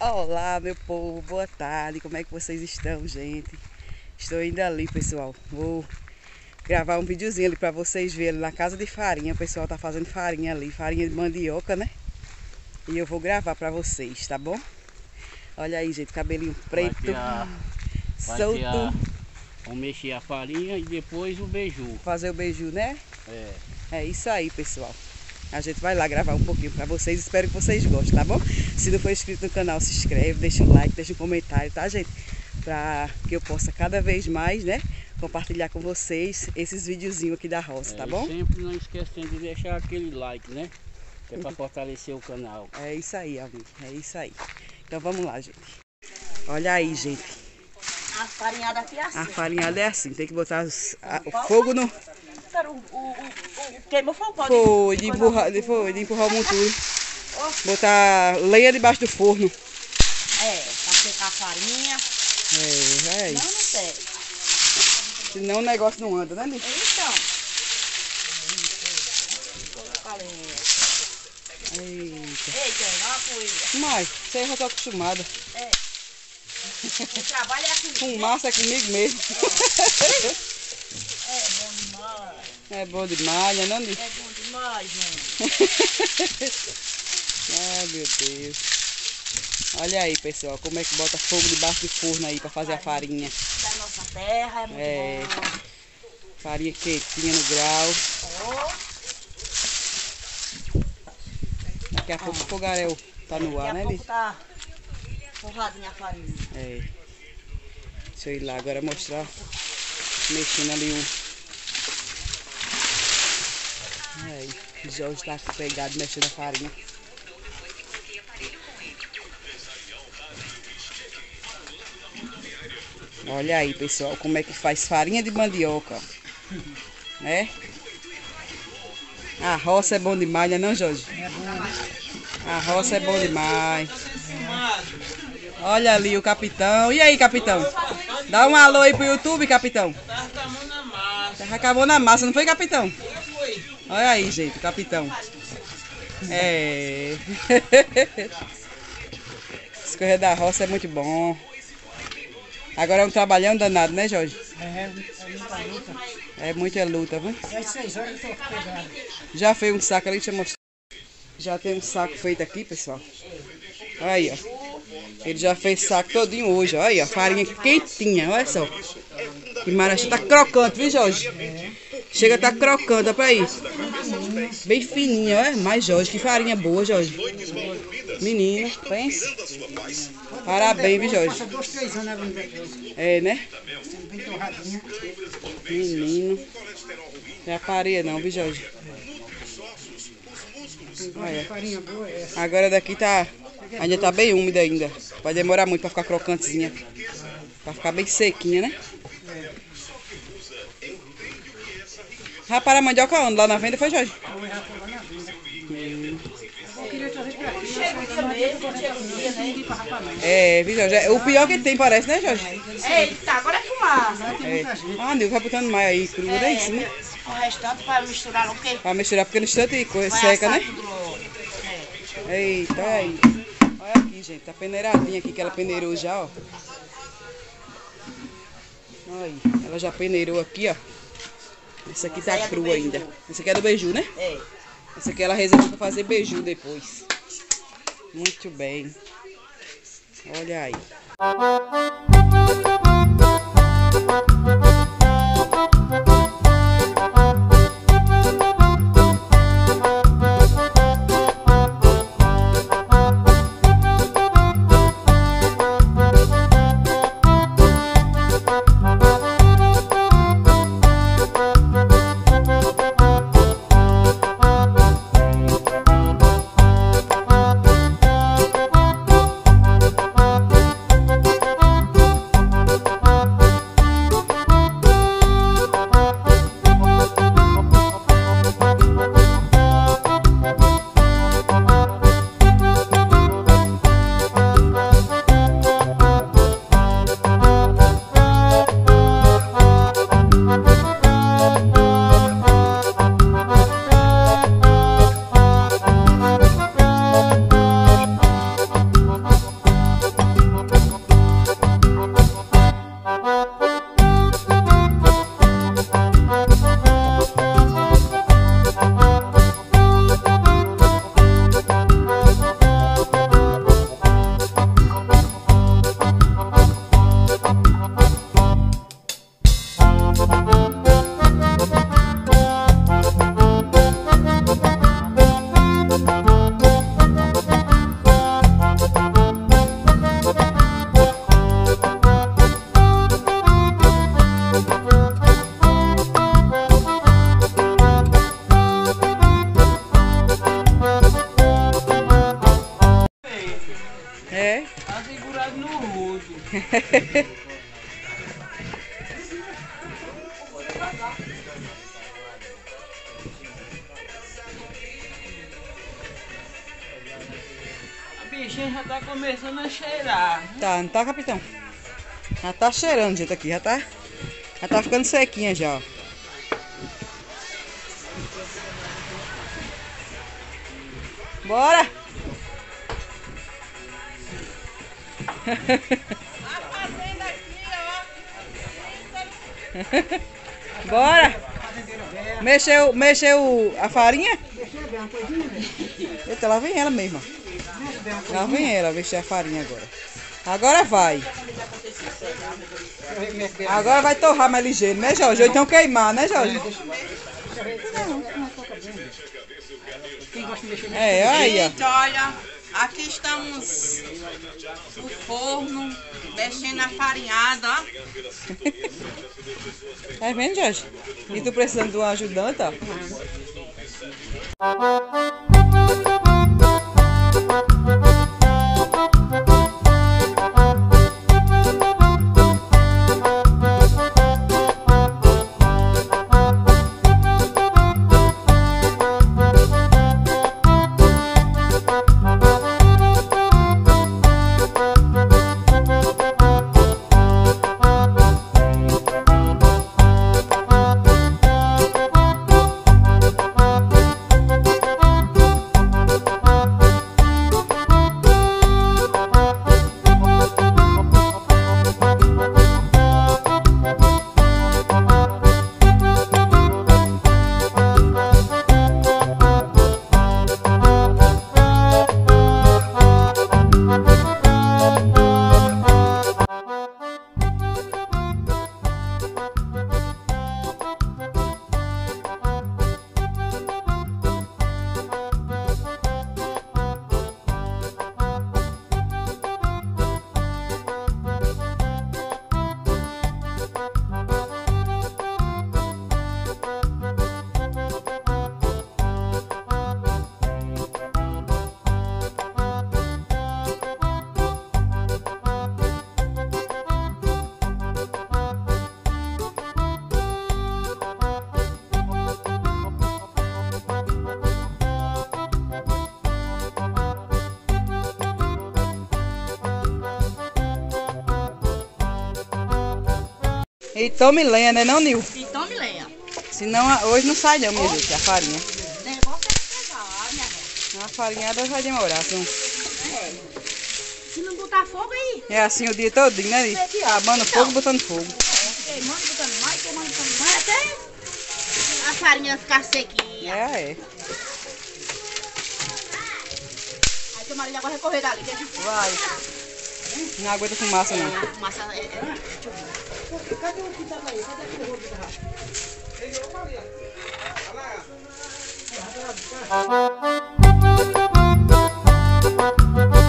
Olá, meu povo, boa tarde. Como é que vocês estão, gente? Estou indo ali, pessoal. Vou gravar um videozinho ali para vocês verem na casa de farinha. O pessoal tá fazendo farinha ali, farinha de mandioca, né? E eu vou gravar para vocês, tá bom? Olha aí, gente, cabelinho preto, Vai vai solto. a- Vamos mexer a farinha e depois o beiju. Fazer o beiju, né? É. É isso aí, pessoal. A gente vai lá gravar um pouquinho para vocês. Espero que vocês gostem, tá bom? Se não for inscrito no canal, se inscreve, deixa um like, deixa um comentário, tá, gente? Para que eu possa cada vez mais, né? Compartilhar com vocês esses videozinhos aqui da roça, tá É, e bom? Sempre não esquecendo de deixar aquele like, né? Que é para fortalecer o canal. É isso aí, amigo. É isso aí. Então vamos lá, gente. Olha aí, gente. A farinhada aqui é assim. A farinhada é assim. Tem que botar os- a- o fogo no. Sério, o, o, o, queimou foi o pau. Foi de empurrar, de, foi de empurrar o monturo. Botar lenha debaixo do forno. É, pra secar a farinha. É, é Não, isso. não sei. Senão o negócio não anda, né, Nico? Então. Eita. Eita, é uma poeira. Mas, você aí já tô acostumada. O trabalho é assim. Fumaça é comigo mesmo. É. É bom demais, né, não, Nico? É bom demais, gente. Ai, meu Deus. Olha aí, pessoal, como é que bota fogo debaixo do forno aí pra fazer a farinha. Da nossa terra, é muito É. bom. Farinha quentinha no grau. Ó, Daqui a pouco o fogaréu tá no ar, né, Nico? tá forradinha a farinha. É. Deixa eu ir lá agora mostrar. Mexendo ali Aí, o Jorge tá aqui pegado mexendo a farinha. Olha aí, pessoal, como é que faz farinha de mandioca. Né? A roça é bom demais, né não, Jorge? A roça é bom demais. Olha ali o capitão. E aí, capitão? Dá um alô aí pro YouTube, capitão. Tá acabou na massa, não foi, capitão? Olha aí, gente, capitão. É. Coisas da roça é muito bom. Agora é um trabalhão danado, né, Jorge? É muita luta, viu? Já fez um saco ali, deixa eu mostrar. Já tem um saco feito aqui, pessoal. Aí, ó. Ele já fez saco todinho hoje, ó. Aí, ó. Farinha quentinha, olha só. Que maravilha. Tá crocante, viu, Jorge? Chega a tá crocante, olha pra aí. Bem fininha, olha. Mas, Jorge, que farinha boa, Jorge. Menino, pensa. Parabéns, viu, Jorge? É, né? Menino. Não é a pareia não, viu, Jorge? Olha. Farinha é. Agora daqui tá. Ainda tá bem úmida ainda. Vai demorar muito pra ficar crocantezinha. Pra ficar bem sequinha, né? Rapaz, a mandioca onde? Lá na venda foi, Jorge? É, viu, Jorge? É O pior que tem, parece, né, Jorge? Eita, agora é fumaça. É. Ah, Nilton vai botando mais aí, cru, é isso, né? O restante vai misturar no quê? Pra misturar, porque no instante seca, né? É. Eita, olha aí. Olha aqui, gente. Tá peneiradinha aqui, que ela peneirou já, ó. Olha aí. Ela já peneirou aqui, ó. Essa aqui tá é crua beiju. ainda. Essa aqui é do beiju, né? É. Essa aqui ela reservou pra fazer beiju depois. Muito bem. Olha aí. bichinha já tá começando a cheirar. Tá, não tá, capitão? Já tá cheirando, gente, aqui. Já tá, já tá ficando sequinha já, ó. Bora! Bora! Mexeu, mexeu a farinha? Eita, lá vem ela mesmo. ó. Lá vem ela mexer a farinha agora. Agora vai. Agora vai torrar mais ligeiro, né, Jorge? Ou então queimar, né, Jorge? É, aí, ó. Gente, olha, aqui estamos no forno, mexendo a farinhada, ó. Tá vendo, Jorge? E tu precisando de um ajudante, ó. E tome lenha, né, não, Nil? Então me lenha. Senão hoje não sai não, minha gente, a farinha. O negócio é pesar, minha velha. A farinhada vai demorar. Assim. Se não botar fogo aí, É assim o dia todinho, né, Nil? Abando fogo, botando fogo. queimando, botando mais, queimando, botando mais, até a farinha ficar sequinha. É, é. Aí teu marido agora vai correr dali, que a gente Vai. Não aguenta fumaça, não. Massa, é, é, eu ver. Ele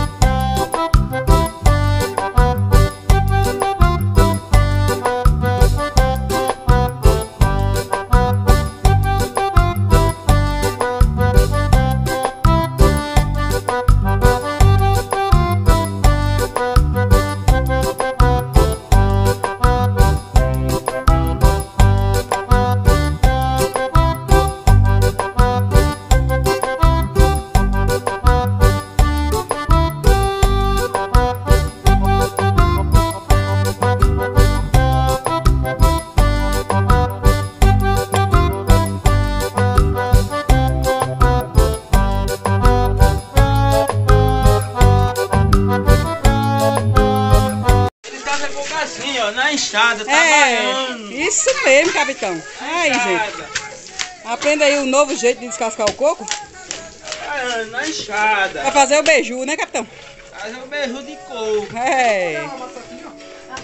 tá É, isso mesmo, capitão. Aí, gente. Aprenda aí o novo jeito de descascar o coco. Trabalhando na enxada. Vai fazer o beiju, né, capitão? Fazer um beijo de coco. É. Tá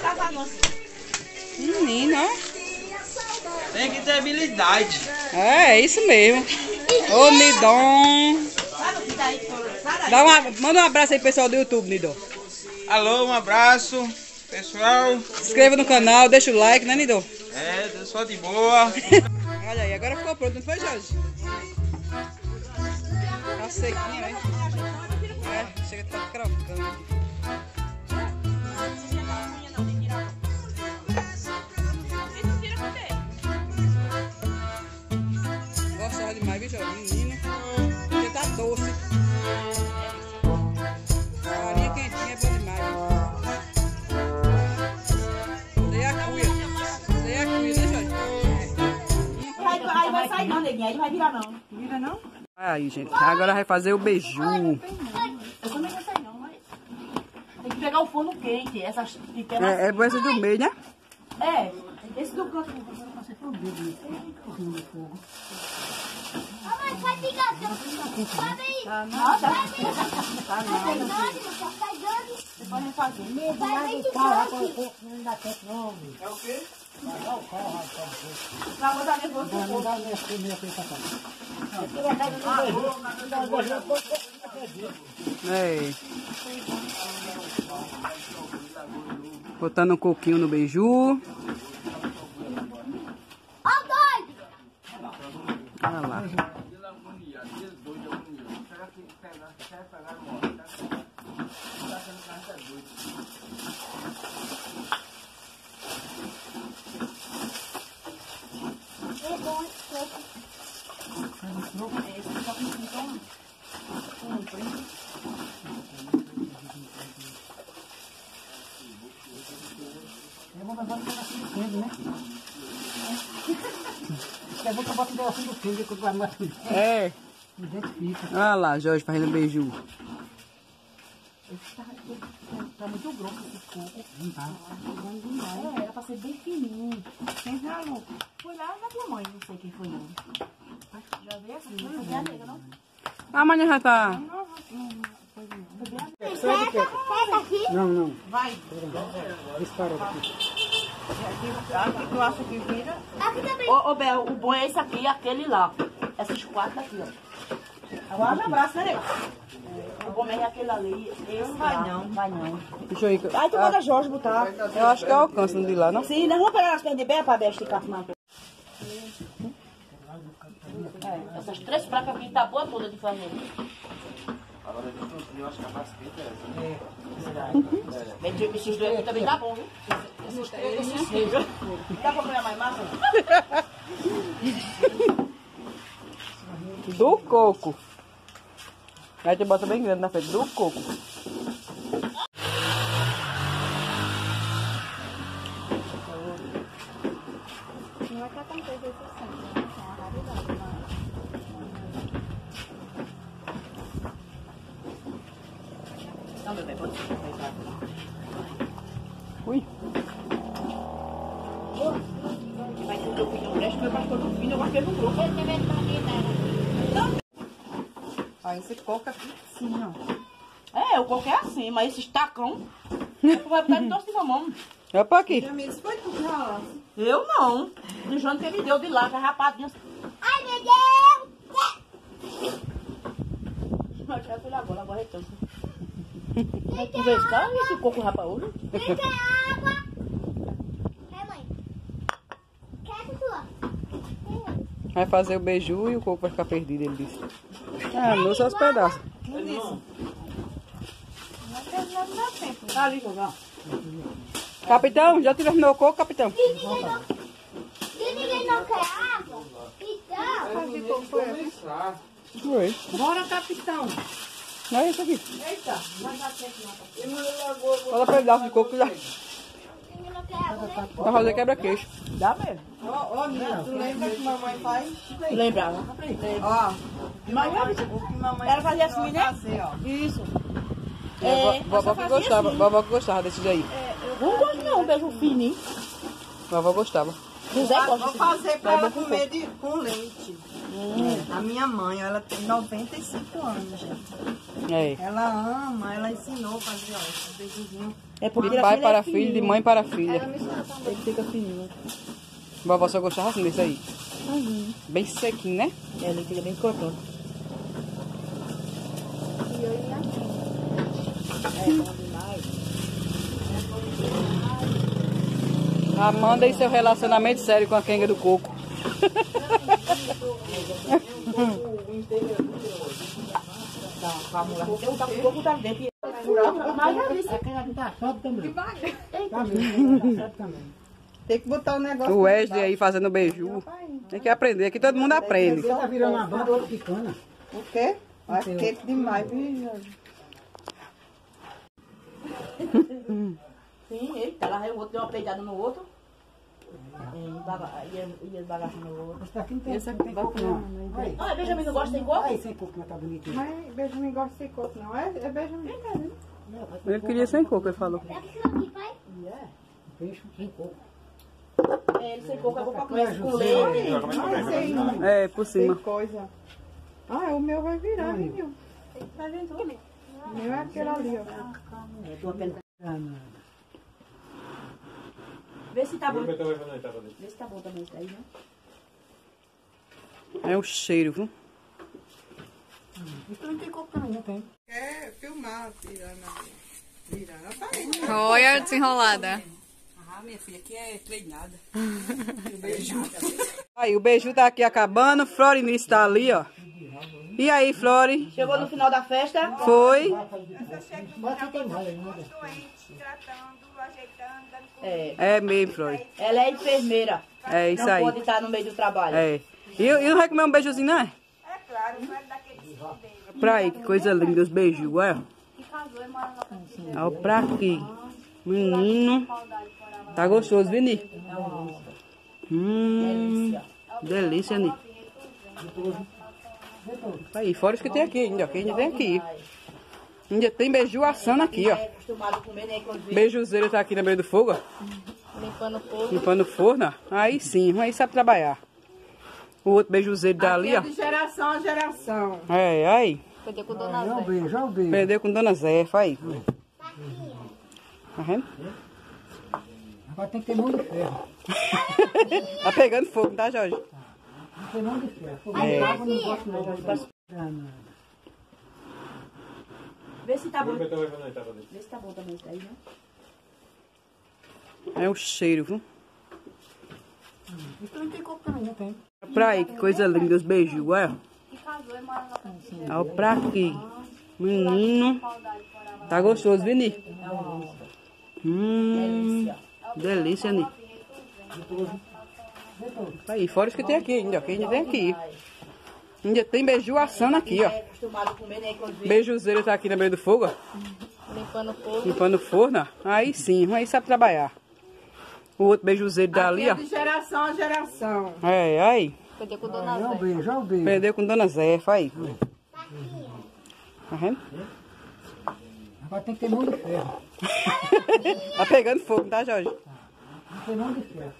pra ó. Tem que ter habilidade. É, é isso mesmo. Ô, Nidon. Dá uma, manda um abraço aí, pessoal do YouTube, Nidon. Alô, um abraço, pessoal. Se inscreva no canal, deixa o like, né, Nidon? É, Só de boa. Olha aí, agora ficou pronto, não foi, Jorge? Tá sequinho, hein? É, chega, tá crocando. Gostava Jorge? Menino. Porque tá doce. Farinha quentinha é bom demais. É a cuia. Aí é a cuia, né, Jorge? Aí, aí vai sair não, neguinha. Aí não vai virar não. Vira não? Aí, gente. Agora vai fazer o beiju. Eu também não sei não, mas... Tem que pegar o forno quente. Essas pequenas... É, é bom esse do meio, né? É. Esse do canto... Você foi um dedo. Correndo no fogo. Sobe aí. Tá. Tá pegando. Você pode fazer. Vai bem de volta. É o quê? Pra botar nervoso no fogo. É. Botando um coquinho no beiju. Ó, doido. Olha lá. É bom. É bom que eu boto um pedacinho do filho quando vai mais. É. Identifica. Olha lá, Jorge fazendo beiju. Tá muito grosso esse coco. Não tá. É, era pra ser bem fininho. Quem já não? Foi lá na tua mãe, não sei quem foi não. Já veio essa? Não foi a nega, não? Amanhã já tá. Senta aqui. Não, não. Vai. Dispara daqui. Aqui tu acha que vira? Aqui também. Ô, ô Bel, o bom é esse aqui e aquele lá. Esses quatro aqui, ó. Agora no braço, né, nego? O bom mesmo é aquele ali. Esse Não vai não. Vai não. Deixa eu ir. Aí tu manda Jorge botar. Eu acho que eu alcanço de lá, não? Sim, nós vamos pegar as pernas de Bel pra Bel esticar mão. É, essas três placas aqui tá boa toda de fazer. Agora eu acho que a mais quente é essa. Vem de- Esses dois aqui também tá bom, viu? Esses três, esses seis. Dá pra comer mais massa? Do coco. Aí tu bota bem grande na frente. Do coco. Não, meu bem, pode ser. Ui. Vai ter o filho, o resto meu pastor no filho, eu gostei do grupo. Aí esse coco aqui. Sim, não. É, o coco é assim, mas esses tacão, tu vai botar de doce de mamão. Aqui. Tu que ralasse. Eu não. Do João que ele deu de lá, que é rapadinha. Ai, meu Deus. Mas já foi agora, agora é tanto. Vê, cara, esse coco rapaúdo. Quem quer água? É, mãe. Quer tua? Vai fazer o beiju e o coco vai ficar perdido, ele disse. Ah, não só os pedaços. Tá ali, Jogão. Capitão, já terminou o coco, capitão? Se ninguém não, se ninguém não quer água, então... Foi. Bora, capitão. É isso aqui. Fala pedaço de coco que já Ninguém não quer água, né? vai fazer quebra-queixo. Dá mesmo. Ó, ó, menina, tu lembra que mamãe faz? Lembrava. Ó, Mas já o que mamãe Ela fazia assim, né? fazer, ó. Isso. É, É, vovó que gostava, assim. vovó que gostava desses aí. Não gosto não, um beijo fininho. Vovó gostava. José Vou fazer pra É ela comer de, com leite. A minha mãe, ela tem 95 anos, gente. É. Ela ama, ela ensinou a fazer, ó, esse beijuzinho. É porque De pai é para fininho. filho, de mãe para filha. Ele fica fininho. Vovó só gostava assim desse aí. Bem sequinho, né? É, ele fica bem crocante. É bom demais. Amanda e seu relacionamento sério com a quenga do coco. Tem que botar o negócio. O Wesley aí fazendo beiju. Tem que aprender, aqui todo mundo aprende. Tá virando a banda, picana. O quê? Acho quente demais, viu? Sim, eita, lá o outro deu uma peidada no outro. É, baga- ia, ia bagaço no outro. Esse daqui não tem, não tem coco não. Aí, Ah, Benjamin não gosta de coco? aí sem coco, mas tá bonitinho. Mas Benjamin gosta de coco, não é? É Benjamin. Ele queria sem coco, ele falou. Peixe sem coco. É, ele sem coco, a boca Tá começa com leite. Mas sem, É, por sem cima. coisa. Ah, o meu vai virar, viu? O meu é aquele ali, ó. Ah, não. Vê se tá bom. Vê se tá bom também isso aí, né? É o cheiro, viu? Isso não tem coco não, tem. Quer filmar. Virando, tá aí. Olha a desenrolada. Ah, minha filha, aqui é treinada. aí, o beiju tá aqui acabando. Florinice tá ali, ó. E aí, Flori? Chegou no final da festa. Foi? É. É mesmo, Flori. Ela é enfermeira. É isso não aí. pode estar no meio do trabalho. É. E, e não vai comer um beijuzinho, não é? É claro, vai daquele Pra aí, que coisa linda, os beijos, ué. Olha pra aqui. Menino. Tá gostoso, viu, Ni? Hum, delícia, Ni. Aí, fora os que tem aqui ainda, que ainda tem aqui. Ainda tem beiju assando aqui, ó. É né? Beijuzeiro tá aqui no meio do fogo, ó. limpando o fogo. Limpando o forno, ó. Aí sim, aí sabe trabalhar. O outro beijuzeiro dali, ó. De geração a geração. É, aí. Perdeu com Dona Zé. beijo, olha o beijo. Perdeu com Dona Zefa aí. Tá vendo? Agora tem que ter mão de ferro. Tá pegando fogo, tá, Jorge? Tem mão de ferro. Fogo É. de água eu não gosto não. Ah, não. Vê se tá bom. Vê se tá bom também isso aí, né? É o cheiro, viu? Isso não tem coco não, não tem. Pra aí, que coisa linda, os beijos, ué. Olha pra aqui. Menino. Tá gostoso, viu, Ni? Hum, delícia, Ni. Aí, fora os que tem aqui ainda, ó, que ainda tem aqui. Ainda tem beiju assando aqui, ó. É Beijuzeiro tá aqui no meio do fogo, ó. limpando o fogo. Limpando o forno, ó. Aí sim, aí sabe trabalhar. O outro beijuzeiro dali, ó. De geração a geração. É, aí. Perdeu com Dona Zé. beijo, olha o beijo. Perdeu com Dona Zefa aí. Tá vendo? Agora tem que ter mão de ferro. Tá pegando fogo, tá, Jorge? Tem que ter mão de ferro.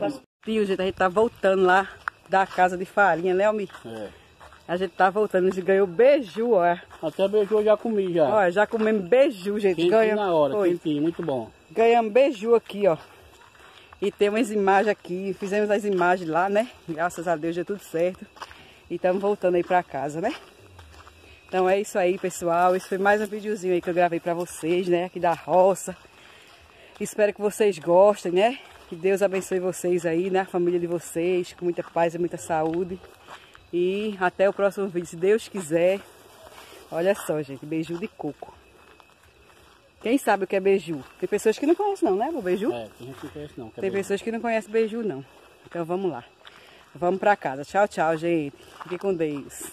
Não. Tio, gente, a gente tá voltando lá da casa de farinha, né, Almir? É. A gente tá voltando, a gente ganhou beiju, ó. Até beijou eu já comi já. Ó, já comemos beiju, gente. Quentinho na hora, foi. quentinho, muito bom. Ganhamos beiju aqui, ó. E tem umas imagens aqui. Fizemos as imagens lá, né? Graças a Deus deu tudo certo. E estamos voltando aí pra casa, né? Então é isso aí, pessoal. Esse foi mais um videozinho aí que eu gravei pra vocês, né? Aqui da roça. Espero que vocês gostem, né? Que Deus abençoe vocês aí, né? A família de vocês, com muita paz e muita saúde. E até o próximo vídeo, se Deus quiser. Olha só, gente, beiju de coco. Quem sabe o que é beiju? Tem pessoas que não conhecem não, né, o beiju? É, tem gente que não conhece não. é Tem beiju. pessoas que não conhecem beiju não. Então vamos lá. Vamos pra casa. Tchau, tchau, gente. Fique com Deus.